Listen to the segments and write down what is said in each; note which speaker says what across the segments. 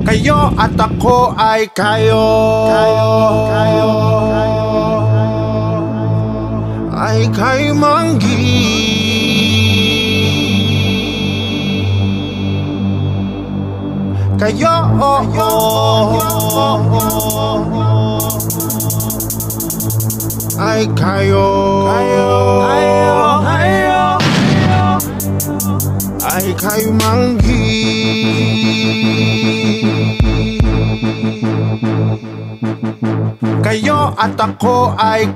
Speaker 1: Kayo at ako ay kayo. Kayo, kayo, kayo. Ay kay Manggi. Kayo, oh, oh, oh, Ay kayo. Kayo, kayo, kayo. Ay kay Manggi Kayo at ako ay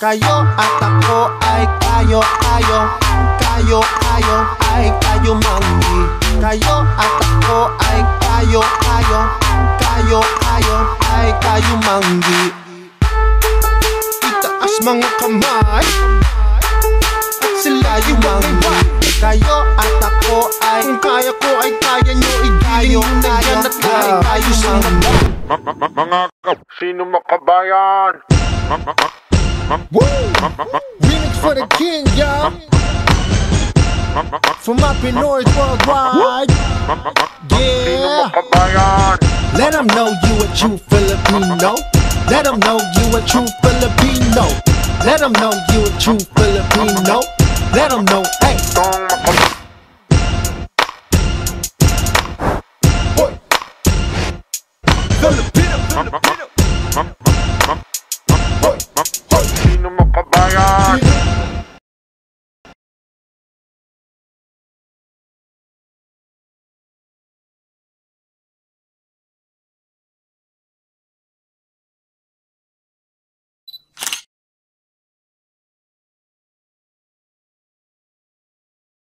Speaker 1: Kayo at ako ay kayo, kayo Kayo, kayo, ay kayo manggi Kayo at ako ay kayo, kayo Kayo, kayo, ay kayo manggi. Itaas mga kamay At sila yung manggi. Kayo at ako ay kaya ko ay kaya nyo
Speaker 2: Sino makabayan?
Speaker 1: Remix for the king, y'all. From in North Worldwide. Yeah. Let them know you a true Filipino. Let them know you a true Filipino. Let them know you a true Filipino. Let them know from the pit